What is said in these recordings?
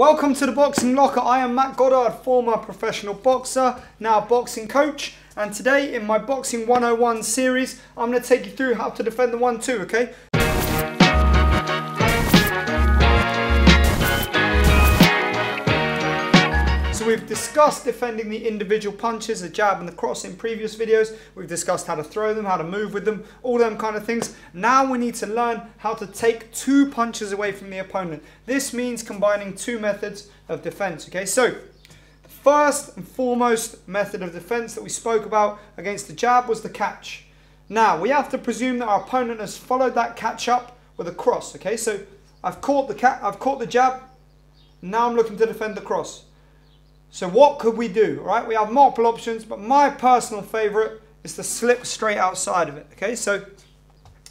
Welcome to the Boxing Locker. I am Matt Goddard, former professional boxer, now boxing coach. And today in my Boxing 101 series, I'm going to take you through how to defend the 1-2, okay? We've discussed defending the individual punches, the jab and the cross in previous videos. We've discussed how to throw them, how to move with them, all them kind of things. Now we need to learn how to take two punches away from the opponent. This means combining two methods of defense, okay? So the first and foremost method of defense that we spoke about against the jab was the catch. Now we have to presume that our opponent has followed that catch up with a cross, okay? So I've caught the I've caught the jab, now I'm looking to defend the cross. So what could we do? Right, we have multiple options, but my personal favorite is to slip straight outside of it. Okay, so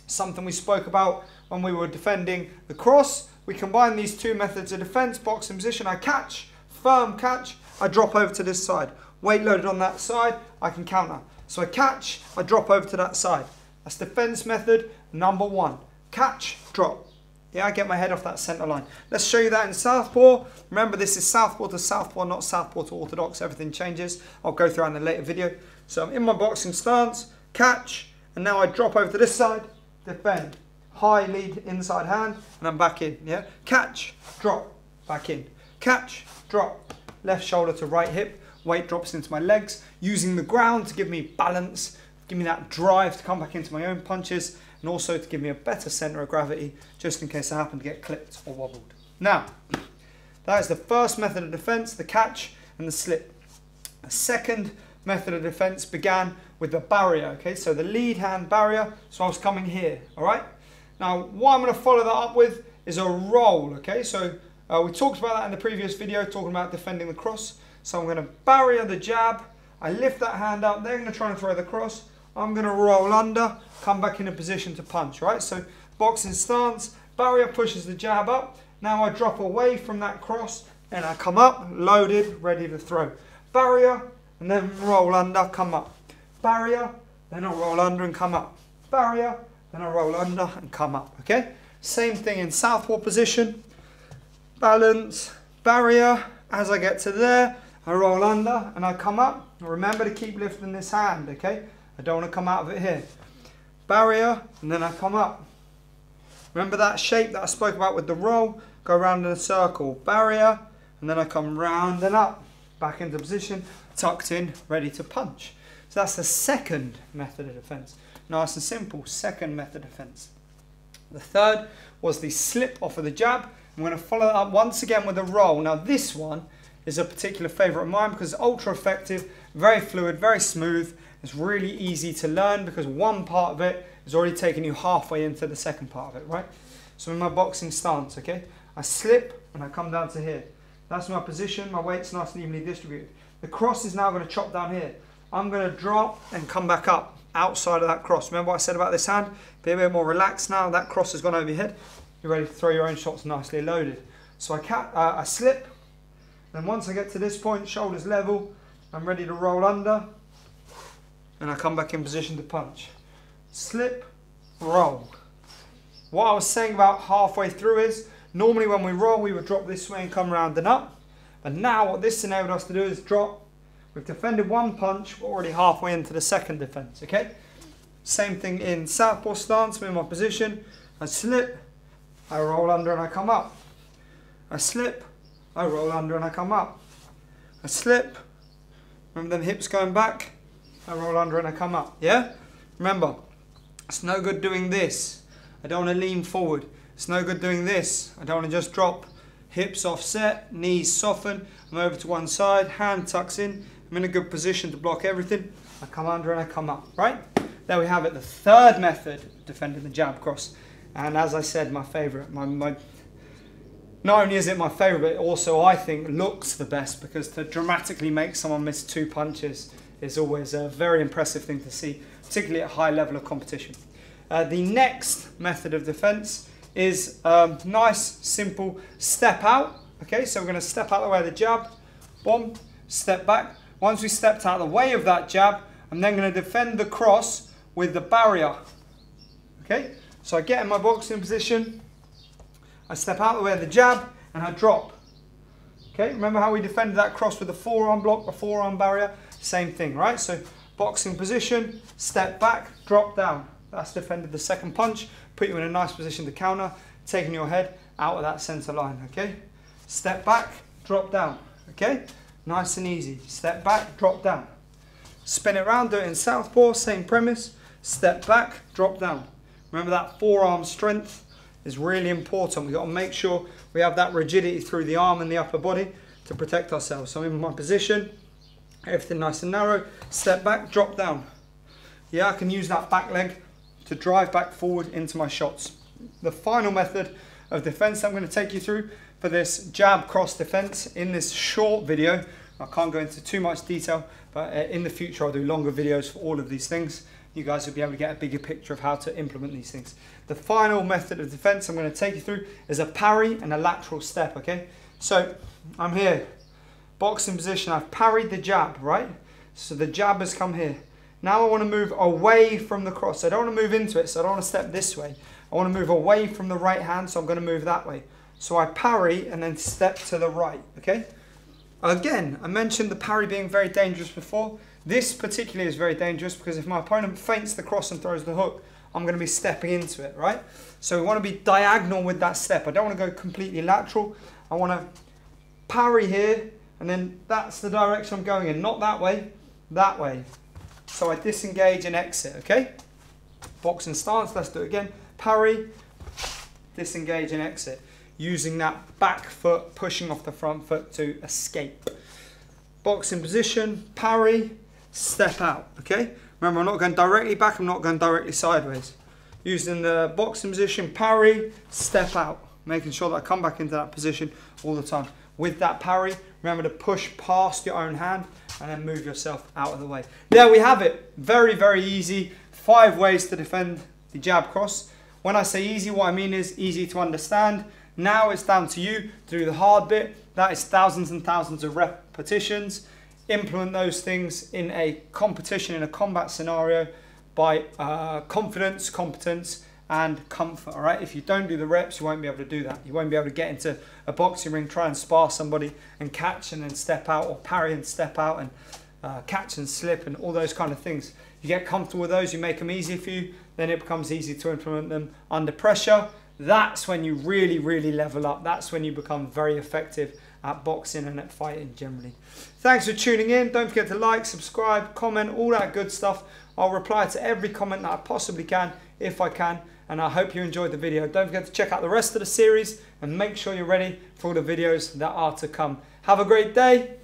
something we spoke about when we were defending the cross. We combine these two methods of defense, boxing position. I catch, firm catch, I drop over to this side. Weight loaded on that side, I can counter. So I catch, I drop over to that side. That's defense method number one. Catch, drop. Yeah, I get my head off that centre line. Let's show you that in Southpaw. Remember, this is Southpaw to Southpaw, not Southpaw to Orthodox. Everything changes. I'll go through in a later video. So I'm in my boxing stance, catch, and now I drop over to this side, defend. High lead inside hand, and I'm back in. Yeah, catch, drop, back in. Catch, drop, left shoulder to right hip. Weight drops into my legs, using the ground to give me balance, give me that drive to come back into my own punches and also to give me a better centre of gravity just in case I happen to get clipped or wobbled. Now, that is the first method of defence, the catch and the slip. The second method of defence began with the barrier, okay, so the lead hand barrier, so I was coming here, all right? Now, what I'm going to follow that up with is a roll, okay, so uh, we talked about that in the previous video, talking about defending the cross. So I'm going to barrier the jab, I lift that hand up, they're going to try and throw the cross, I'm going to roll under, come back in a position to punch, right? So boxing stance, barrier pushes the jab up. Now I drop away from that cross and I come up, loaded, ready to throw. Barrier, and then roll under, come up. Barrier, then I roll under and come up. Barrier, then I roll under and come up, okay? Same thing in southpaw position. Balance, barrier, as I get to there, I roll under and I come up. Remember to keep lifting this hand, okay? I don't want to come out of it here. Barrier, and then I come up. Remember that shape that I spoke about with the roll? Go around in a circle. Barrier, and then I come round and up. Back into position, tucked in, ready to punch. So that's the second method of defense. Nice and simple, second method of defense. The third was the slip off of the jab. I'm going to follow that up once again with a roll. Now this one is a particular favourite of mine because it's ultra effective, very fluid, very smooth, it's really easy to learn because one part of it is already taking you halfway into the second part of it, right? So in my boxing stance, okay, I slip and I come down to here. That's my position, my weight's nice and evenly distributed. The cross is now going to chop down here. I'm going to drop and come back up outside of that cross. Remember what I said about this hand? Be a bit more relaxed now. That cross has gone over your head. You're ready to throw your own shots nicely loaded. So I, cat, uh, I slip. Then once I get to this point, shoulders level, I'm ready to roll under and I come back in position to punch. Slip, roll. What I was saying about halfway through is, normally when we roll, we would drop this way and come round and up. But now what this enabled us to do is drop. We've defended one punch, we're already halfway into the second defense, okay? Same thing in southpaw stance, I'm in my position. I slip, I roll under and I come up. I slip, I roll under and I come up. I slip, remember them hips going back, I roll under and I come up. Yeah? Remember, it's no good doing this. I don't want to lean forward. It's no good doing this. I don't want to just drop. Hips offset, knees soften. I'm over to one side, hand tucks in. I'm in a good position to block everything. I come under and I come up, right? There we have it, the third method of defending the jab cross. And as I said, my favorite, my, my not only is it my favorite, but also I think looks the best because to dramatically make someone miss two punches is always a very impressive thing to see, particularly at a high level of competition. Uh, the next method of defense is um, nice, simple step out. Okay, so we're going to step out the way of the jab, boom, step back. Once we stepped out the way of that jab, I'm then going to defend the cross with the barrier. Okay, so I get in my boxing position, I step out the way of the jab, and I drop. Okay, remember how we defended that cross with a forearm block, a forearm barrier? Same thing, right? So boxing position, step back, drop down. That's defended the second punch, put you in a nice position to counter, taking your head out of that center line, okay? Step back, drop down, okay? Nice and easy. Step back, drop down. Spin it around, do it in southpaw, same premise. Step back, drop down. Remember that forearm strength is really important. We've got to make sure we have that rigidity through the arm and the upper body to protect ourselves. So I'm in my position, everything nice and narrow. Step back, drop down. Yeah, I can use that back leg to drive back forward into my shots. The final method of defense I'm going to take you through for this jab cross defense in this short video. I can't go into too much detail, but uh, in the future I'll do longer videos for all of these things. You guys will be able to get a bigger picture of how to implement these things. The final method of defense I'm going to take you through is a parry and a lateral step, okay? So I'm here, boxing position, I've parried the jab, right? So the jab has come here. Now I want to move away from the cross. I don't want to move into it, so I don't want to step this way. I want to move away from the right hand, so I'm going to move that way. So I parry and then step to the right, okay? Again, I mentioned the parry being very dangerous before. This particularly is very dangerous because if my opponent feints the cross and throws the hook, I'm going to be stepping into it, right? So we want to be diagonal with that step. I don't want to go completely lateral. I want to parry here, and then that's the direction I'm going in. Not that way, that way. So I disengage and exit, okay? Boxing stance, let's do it again. Parry, disengage and exit. Using that back foot, pushing off the front foot to escape. Boxing position, parry, step out, okay? Remember, I'm not going directly back, I'm not going directly sideways. Using the boxing position, parry, step out. Making sure that I come back into that position all the time. With that parry, remember to push past your own hand and then move yourself out of the way. There we have it. Very, very easy. Five ways to defend the jab cross. When I say easy, what I mean is easy to understand. Now it's down to you to do the hard bit. That is thousands and thousands of repetitions. Implement those things in a competition, in a combat scenario by uh, confidence, competence, and comfort. All right. If you don't do the reps, you won't be able to do that. You won't be able to get into a boxing ring, try and spar somebody, and catch and then step out, or parry and step out, and uh, catch and slip, and all those kind of things. You get comfortable with those. You make them easy for you. Then it becomes easy to implement them under pressure. That's when you really, really level up. That's when you become very effective at boxing and at fighting generally. Thanks for tuning in. Don't forget to like, subscribe, comment, all that good stuff. I'll reply to every comment that I possibly can if I can and I hope you enjoyed the video. Don't forget to check out the rest of the series and make sure you're ready for all the videos that are to come. Have a great day